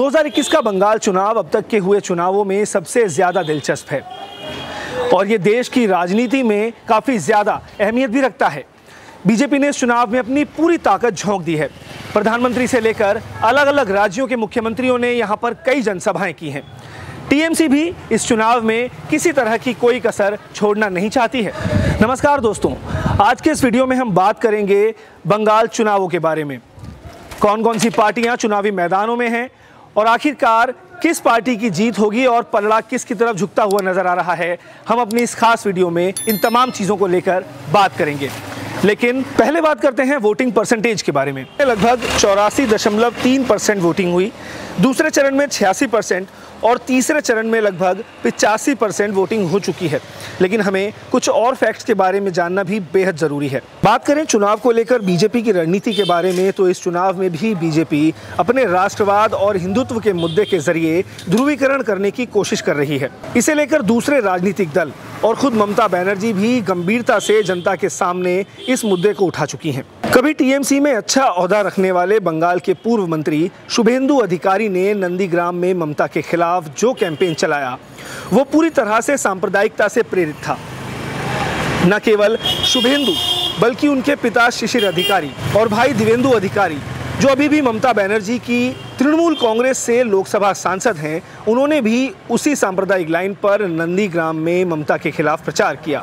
2021 का बंगाल चुनाव अब तक के हुए चुनावों में सबसे ज़्यादा दिलचस्प है। और ये देश की राजनीति में काफ़ी ज़्यादा अहमियत भी रखता है। बीजेपी ने इस चुनाव में अपनी पूरी ताकत झोंक दी है। प्रधानमंत्री से लेकर अलग अलग राज्यों के मुख्यमंत्रियों ने यहाँ पर कई जनसभाएँ की हैं। टीएमसी भी इस चुनाव में किसी तरह की कोई कसर छोड़ना नहीं चाहती है। नमस्कार दोस्तों, आज के इस वीडियो में हम बात करेंगे बंगाल चुनावों के बारे में। कौन कौन सी पार्टियाँ चुनावी मैदानों में हैं और आखिरकार किस पार्टी की जीत होगी और पलड़ा किस की तरफ़ झुकता हुआ नज़र आ रहा है? हम अपनी इस खास वीडियो में इन तमाम चीज़ों को लेकर बात करेंगे। लेकिन पहले बात करते हैं वोटिंग परसेंटेज के बारे में। लगभग चौरासी दशमलव तीन परसेंट वोटिंग हुई, दूसरे चरण में छियासी परसेंट और तीसरे चरण में लगभग पिचासी परसेंट वोटिंग हो चुकी है। लेकिन हमें कुछ और फैक्ट्स के बारे में जानना भी बेहद ज़रूरी है। बात करें चुनाव को लेकर बीजेपी की रणनीति के बारे में तो इस चुनाव में भी बीजेपी अपने राष्ट्रवाद और हिंदुत्व के मुद्दे के ज़रिए ध्रुवीकरण करने की कोशिश कर रही है। इसे लेकर दूसरे राजनीतिक दल और खुद ममता बनर्जी भी गंभीरता से जनता के सामने इस मुद्दे को उठा चुकी हैं। कभी टीएमसी में अच्छा अहदा रखने वाले बंगाल के पूर्व मंत्री शुभेंदु अधिकारी ने नंदीग्राम में ममता के खिलाफ जो कैंपेन चलाया, वो पूरी तरह से सांप्रदायिकता से प्रेरित था। न केवल शुभेंदु, बल्कि उनके पिता शिशिर अधिकारी और भाई दिवेंदु अधिकारी, जो अभी भी ममता बनर्जी की तृणमूल कांग्रेस से लोकसभा सांसद हैं, उन्होंने भी उसी सांप्रदायिक लाइन पर नंदीग्राम में ममता के खिलाफ प्रचार किया।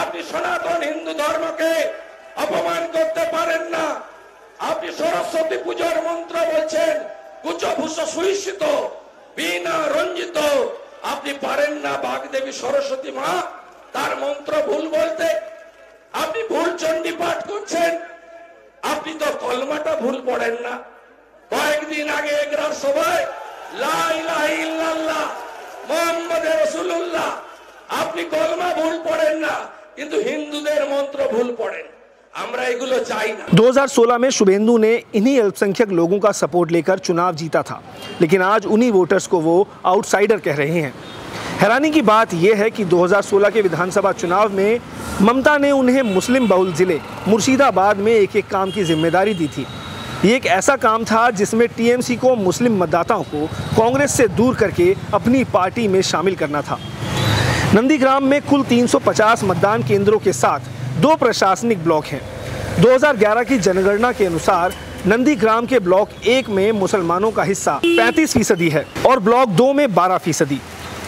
আপনি সনাতন হিন্দু ধর্মকে অপমান করতে পারেন না। আপনি সরস্বতী পূজার মন্ত্র বলছেন, কুচভূষ বিনা রঞ্জিত। আপনি পারেন না বাগদেবী সরস্বতী মা, তার মন্ত্র ভুল বলতে। আপনি ভুল চণ্ডী পাঠ করছেন, আপনি তো কলমাটা ভুল পড়েন না। কয়েকদিন আগে ইল্লাল্লাহ মোহাম্মদ রসুল্লাহ আপনি কলমা ভুল পড়েন না। কিন্তু হিন্দুদের মন্ত্র ভুল পড়েন আমরা এগুলো চাই না 2016 में शुभेंदु ने इन्हीं अल्पसंख्यक लोगों का सपोर्ट लेकर चुनाव जीता था लेकिन आज उन्हीं वोटर्स को वो आउटसाइडर कह रहे हैं हैरानी की बात यह है कि 2016 के विधानसभा चुनाव में ममता ने उन्हें मुस्लिम बहुल जिले मुर्शिदाबाद में एक एक काम की जिम्मेदारी दी थी ये एक ऐसा काम था जिसमें टीएमसी को मुस्लिम मतदाताओं को कांग्रेस से दूर करके अपनी पार्टी में शामिल करना था नंदीग्राम में कुल 350 मतदान केंद्रों के साथ दो प्रशासनिक ब्लॉक हैं। 2011 की जनगणना के अनुसार नंदीग्राम के ब्लॉक एक में मुसलमानों का हिस्सा 35 फ़ीसदी है और ब्लॉक दो में 12 फ़ीसदी।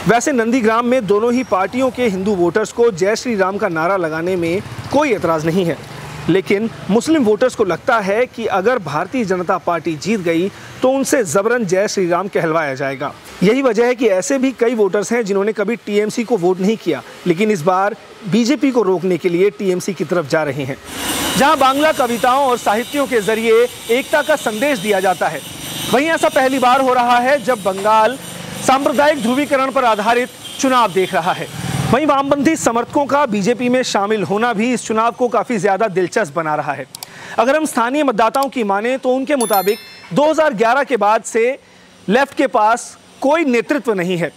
वैसे नंदीग्राम में दोनों ही पार्टियों के हिंदू वोटर्स को जय श्री राम का नारा लगाने में कोई एतराज़ नहीं है। लेकिन मुस्लिम वोटर्स को लगता है कि अगर भारतीय जनता पार्टी जीत गई तो उनसे जबरन जय श्री राम कहलवाया जाएगा। यही वजह है कि ऐसे भी कई वोटर्स हैं जिन्होंने कभी टीएमसी को वोट नहीं किया, लेकिन इस बार बीजेपी को रोकने के लिए टीएमसी की तरफ़ जा रहे हैं। जहाँ बांग्ला कविताओं और साहित्यों के ज़रिए एकता का संदेश दिया जाता है, वहीं ऐसा पहली बार हो रहा है जब बंगाल सांप्रदायिक ध्रुवीकरण पर आधारित चुनाव देख रहा है। वहीं वामपंथी समर्थकों का बीजेपी में शामिल होना भी इस चुनाव को काफ़ी ज़्यादा दिलचस्प बना रहा है। अगर हम स्थानीय मतदाताओं की माने तो उनके मुताबिक 2011 के बाद से लेफ़्ट के पास कोई नेतृत्व नहीं है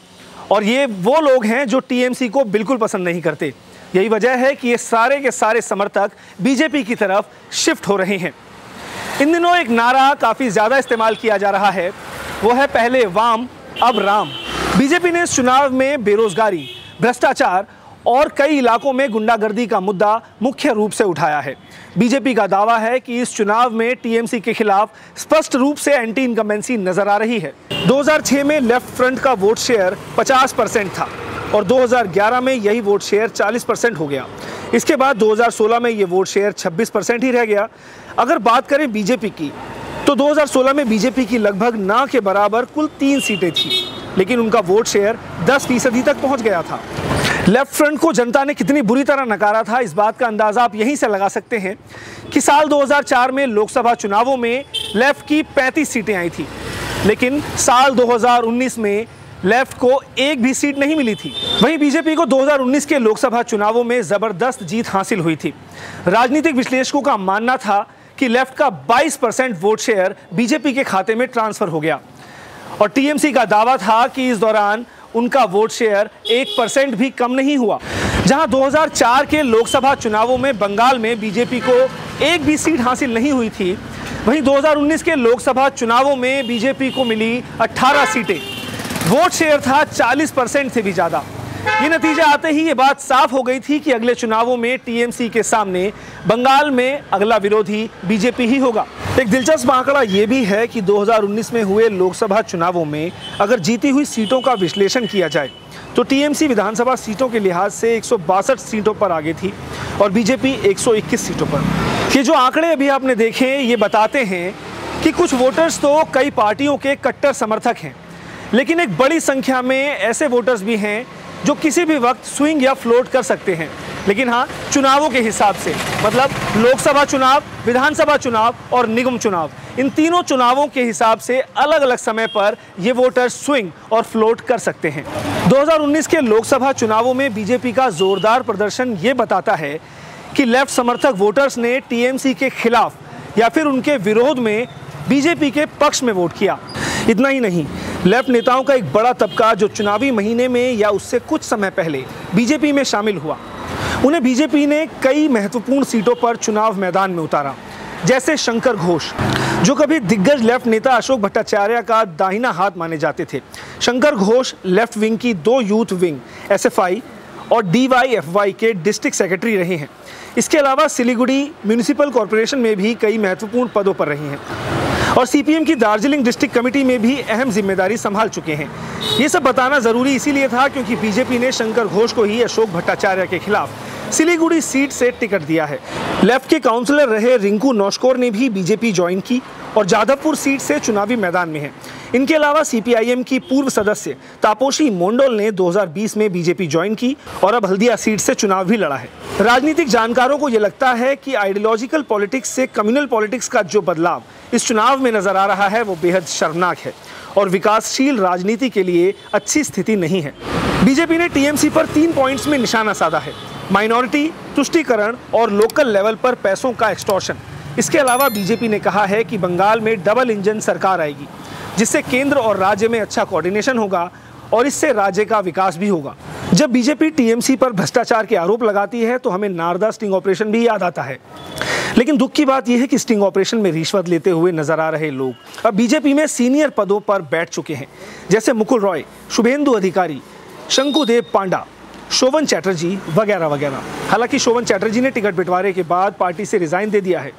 और ये वो लोग हैं जो टीएमसी को बिल्कुल पसंद नहीं करते। यही वजह है कि ये सारे के सारे समर्थक बीजेपी की तरफ़ शिफ्ट हो रहे हैं। इन दिनों एक नारा काफ़ी ज़्यादा इस्तेमाल किया जा रहा है, वो है पहले वाम, अब राम। बीजेपी ने इस चुनाव में बेरोजगारी भ्रष्टाचार और कई इलाकों में गुंडागर्दी का मुद्दा मुख्य रूप से उठाया है। बीजेपी का दावा है कि इस चुनाव में टीएमसी के खिलाफ स्पष्ट रूप से एंटी इनकम्बेंसी नज़र आ रही है। 2006 में लेफ़्ट फ्रंट का वोट शेयर 50 परसेंट था और 2011 में यही वोट शेयर 40 परसेंट हो गया। इसके बाद 2016 में ये वोट शेयर 26 परसेंट ही रह गया। अगर बात करें बीजेपी की तो 2016 में बीजेपी की लगभग ना के बराबर कुल तीन सीटें थी। लेकिन उनका वोट शेयर 10 फ़ीसदी तक पहुँच गया था। लेफ़्ट फ्रंट को जनता ने कितनी बुरी तरह नकारा था, इस बात का अंदाज़ा आप यहीं से लगा सकते हैं कि साल 2004 में लोकसभा चुनावों में लेफ़्ट की 35 सीटें आई थी। लेकिन साल 2019 में लेफ़्ट को एक भी सीट नहीं मिली थी। वहीं बीजेपी को 2019 के लोकसभा चुनावों में ज़बरदस्त जीत हासिल हुई थी। राजनीतिक विश्लेषकों का मानना था कि लेफ़्ट का 22 परसेंट वोट शेयर बीजेपी के खाते में ट्रांसफ़र हो गया। और टीएमसी का दावा था कि इस दौरान उनका वोट शेयर एक परसेंट भी कम नहीं हुआ। जहाँ 2004 के लोकसभा चुनावों में बंगाल में बीजेपी को एक भी सीट हासिल नहीं हुई थी, वहीं 2019 के लोकसभा चुनावों में बीजेपी को मिली 18 सीटें। वोट शेयर था 40 परसेंट से भी ज़्यादा। ये नतीजा आते ही ये बात साफ़ हो गई थी कि अगले चुनावों में टीएमसी के सामने बंगाल में अगला विरोधी बीजेपी ही होगा। एक दिलचस्प आंकड़ा ये भी है कि 2019 में हुए लोकसभा चुनावों में अगर जीती हुई सीटों का विश्लेषण किया जाए तो टीएमसी विधानसभा सीटों के लिहाज से एक सौ बासठ सीटों पर आगे थी और बीजेपी 121 सीटों पर। ये जो आंकड़े अभी आपने देखे, ये बताते हैं कि कुछ वोटर्स तो कई पार्टियों के कट्टर समर्थक हैं, लेकिन एक बड़ी संख्या में ऐसे वोटर्स भी हैं जो किसी भी वक्त स्विंग या फ्लोट कर सकते हैं। लेकिन हाँ चुनावों के हिसाब से मतलब लोकसभा चुनाव, विधानसभा चुनाव और निगम चुनाव, इन तीनों चुनावों के हिसाब से अलग अलग समय पर ये वोटर स्विंग और फ्लोट कर सकते हैं। 2019 के लोकसभा चुनावों में बीजेपी का जोरदार प्रदर्शन ये बताता है कि लेफ़्ट समर्थक वोटर्स ने टीएमसी के खिलाफ या फिर उनके विरोध में बीजेपी के पक्ष में वोट किया। इतना ही नहीं लेफ़्ट नेताओं का एक बड़ा तबका जो चुनावी महीने में या उससे कुछ समय पहले बीजेपी में शामिल हुआ। उन्हें बीजेपी ने कई महत्वपूर्ण सीटों पर चुनाव मैदान में उतारा, जैसे शंकर घोष, जो कभी दिग्गज लेफ़्ट नेता अशोक भट्टाचार्य का दाहिना हाथ माने जाते थे। शंकर घोष लेफ़्ट विंग की दो यूथ विंग एसएफआई और डीवाईएफवाई के डिस्ट्रिक्ट सेक्रेटरी रहे हैं। इसके अलावा सिलीगुड़ी म्यूनिसिपल कॉरपोरेशन में भी कई महत्वपूर्ण पदों पर रहे हैं। और सीपीएम की दार्जिलिंग डिस्ट्रिक्ट कमेटी में भी अहम ज़िम्मेदारी संभाल चुके हैं। ये सब बताना ज़रूरी इसीलिए था क्योंकि बीजेपी ने शंकर घोष को ही अशोक भट्टाचार्य के खिलाफ सिलीगुड़ी सीट से टिकट दिया है। लेफ़्ट के काउंसलर रहे रिंकू नौशकोर ने भी बीजेपी ज्वाइन की और जाधवपुर सीट से चुनावी मैदान में है। इनके अलावा सीपीआईएम की पूर्व सदस्य तापोशी मोंडोल ने 2020 में बीजेपी ज्वाइन की और अब हल्दिया सीट से चुनाव भी लड़ा है। राजनीतिक जानकारों को यह लगता है कि आइडियोलॉजिकल पॉलिटिक्स से कम्युनल पॉलिटिक्स का जो बदलाव इस चुनाव में नज़र आ रहा है, वो बेहद शर्मनाक है और विकासशील राजनीति के लिए अच्छी स्थिति नहीं है। बीजेपी ने टीएमसी पर तीन पॉइंट्स में निशाना साधा है। माइनॉरिटी, तुष्टिकरण और लोकल लेवल पर पैसों का एक्सटॉर्शन। इसके अलावा बीजेपी ने कहा है कि बंगाल में डबल इंजन सरकार आएगी, जिससे केंद्र और राज्य में अच्छा कोऑर्डिनेशन होगा और इससे राज्य का विकास भी होगा। जब बीजेपी टीएमसी पर भ्रष्टाचार के आरोप लगाती है तो हमें नारदा स्टिंग ऑपरेशन भी याद आता है। लेकिन दुख की बात यह है कि स्टिंग ऑपरेशन में रिश्वत लेते हुए नज़र आ रहे लोग अब बीजेपी में सीनियर पदों पर बैठ चुके हैं, जैसे मुकुल रॉय, शुभेंदु अधिकारी, शंकुदेव पांडा शोभन चैटर्जी वगैरह वगैरह। हालाँकि शोभन चैटर्जी ने टिकट बंटवारे के बाद पार्टी से रिजाइन दे दिया है।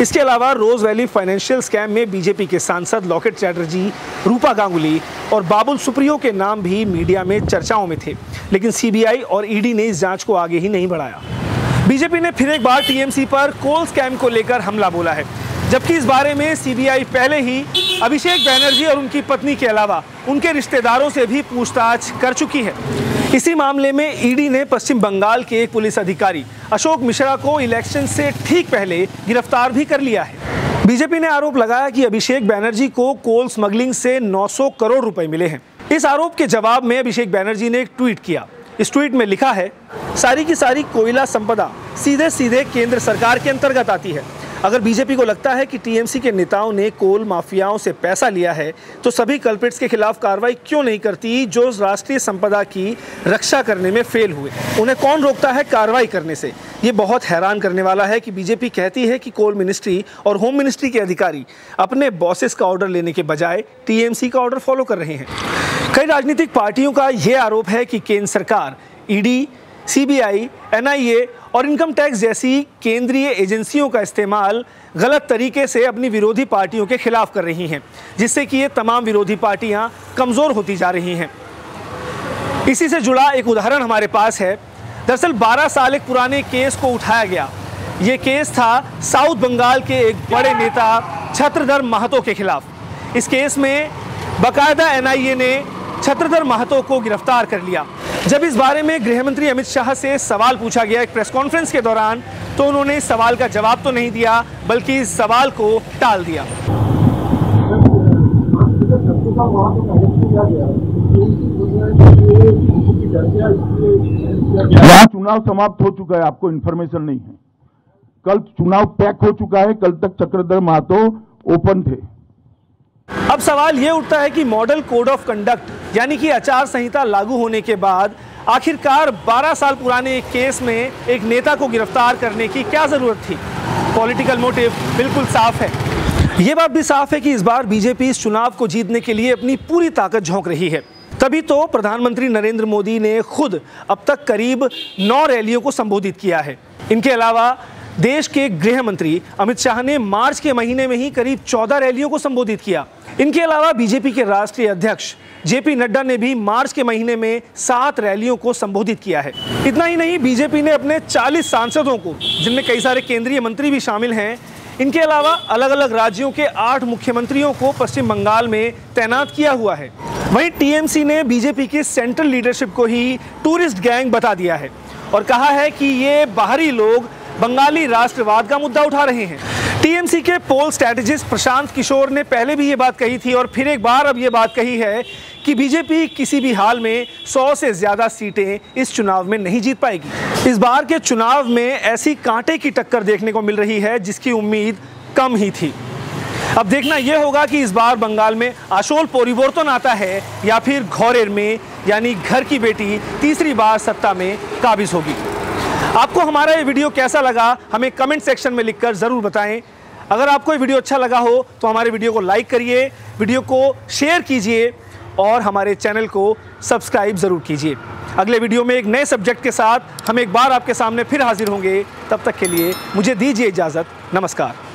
इसके अलावा रोज वैली फाइनेंशियल स्कैम में बीजेपी के सांसद लॉकेट चैटर्जी, रूपा गांगुली और बाबुल सुप्रियो के नाम भी मीडिया में चर्चाओं में थे, लेकिन सीबीआई और ईडी ने इस जाँच को आगे ही नहीं बढ़ाया। बीजेपी ने फिर एक बार टीएमसी पर कोल स्कैम को लेकर हमला बोला है, जबकि इस बारे में सीबीआई पहले ही अभिषेक बैनर्जी और उनकी पत्नी के अलावा उनके रिश्तेदारों से भी पूछताछ कर चुकी है। इसी मामले में ईडी ने पश्चिम बंगाल के एक पुलिस अधिकारी अशोक मिश्रा को इलेक्शन से ठीक पहले गिरफ़्तार भी कर लिया है। बीजेपी ने आरोप लगाया कि अभिषेक बैनर्जी को कोल स्मगलिंग से 900 करोड़ रुपए मिले हैं। इस आरोप के जवाब में अभिषेक बैनर्जी ने एक ट्वीट किया। इस ट्वीट में लिखा है, सारी की सारी कोयला संपदा सीधे सीधे केंद्र सरकार के अंतर्गत आती है। अगर बीजेपी को लगता है कि टीएमसी के नेताओं ने कोल माफियाओं से पैसा लिया है तो सभी कल्पिट्स के खिलाफ कार्रवाई क्यों नहीं करती जो राष्ट्रीय संपदा की रक्षा करने में फेल हुए? उन्हें कौन रोकता है कार्रवाई करने से? ये बहुत हैरान करने वाला है कि बीजेपी कहती है कि कोल मिनिस्ट्री और होम मिनिस्ट्री के अधिकारी अपने बॉसेस का ऑर्डर लेने के बजाय टीएमसी का ऑर्डर फॉलो कर रहे हैं। कई राजनीतिक पार्टियों का यह आरोप है कि केंद्र सरकार, ईडी, सीबीआई, एनआईए और इनकम टैक्स जैसी केंद्रीय एजेंसियों का इस्तेमाल गलत तरीके से अपनी विरोधी पार्टियों के खिलाफ कर रही हैं, जिससे कि ये तमाम विरोधी पार्टियाँ कमज़ोर होती जा रही हैं। इसी से जुड़ा एक उदाहरण हमारे पास है। दरअसल 12 साल एक पुराने केस को उठाया गया। ये केस था साउथ बंगाल के एक बड़े नेता छत्रधर महतो के खिलाफ। इस केस में बाकायदा एनआईए ने छत्रधर महतो को गिरफ़्तार कर लिया। जब इस बारे में गृह मंत्री अमित शाह से सवाल पूछा गया एक प्रेस कॉन्फ्रेंस के दौरान तो उन्होंने सवाल का जवाब तो नहीं दिया, बल्कि इस सवाल को टाल दिया। वहाँ चुनाव समाप्त हो चुका है, आपको इन्फॉर्मेशन नहीं है। कल चुनाव पैक हो चुका है, कल तक चक्रधर महातो ओपन थे। अब सवाल ये उठता है कि मॉडल कोड ऑफ़ कंडक्ट, यानी कि आचार संहिता लागू होने के बाद, आखिरकार 12 साल पुराने एक केस में एक नेता को गिरफ़्तार करने की क्या ज़रूरत थी? पॉलिटिकल मोटिव बिल्कुल साफ़ है। ये बात भी साफ़ है कि इस बार बीजेपी इस चुनाव को जीतने के लिए अपनी पूरी ताकत झोंक रही है। तभी तो प्रधानमंत्री नरेंद्र मोदी ने खुद अब तक करीब नौ रैलियों को संबोधित किया है। इनके अलावा देश के गृह मंत्री अमित शाह ने मार्च के महीने में ही करीब 14 रैलियों को संबोधित किया। इनके अलावा बीजेपी के राष्ट्रीय अध्यक्ष जेपी नड्डा ने भी मार्च के महीने में सात रैलियों को संबोधित किया है। इतना ही नहीं, बीजेपी ने अपने 40 सांसदों को, जिनमें कई सारे केंद्रीय मंत्री भी शामिल हैं, इनके अलावा अलग अलग राज्यों के आठ मुख्यमंत्रियों को पश्चिम बंगाल में तैनात किया हुआ है। वहीं टीएमसी ने बीजेपी की सेंट्रल लीडरशिप को ही टूरिस्ट गैंग बता दिया है और कहा है कि ये बाहरी लोग बंगाली राष्ट्रवाद का मुद्दा उठा रहे हैं। टीएमसी के पोल स्ट्रेटेजिस्ट प्रशांत किशोर ने पहले भी ये बात कही थी और फिर एक बार अब ये बात कही है कि बीजेपी किसी भी हाल में 100 से ज़्यादा सीटें इस चुनाव में नहीं जीत पाएगी। इस बार के चुनाव में ऐसी कांटे की टक्कर देखने को मिल रही है, जिसकी उम्मीद कम ही थी। अब देखना यह होगा कि इस बार बंगाल में आशोल परिवर्तन आता है या फिर घौरेर में, यानी घर की बेटी तीसरी बार सत्ता में काबिज होगी। आपको हमारा ये वीडियो कैसा लगा, हमें कमेंट सेक्शन में लिखकर ज़रूर बताएँ। अगर आपको ये वीडियो अच्छा लगा हो तो हमारे वीडियो को लाइक करिए, वीडियो को शेयर कीजिए, और हमारे चैनल को सब्सक्राइब ज़रूर कीजिए। अगले वीडियो में एक नए सब्जेक्ट के साथ हम एक बार आपके सामने फिर हाजिर होंगे। तब तक के लिए मुझे दीजिए इजाज़त। नमस्कार।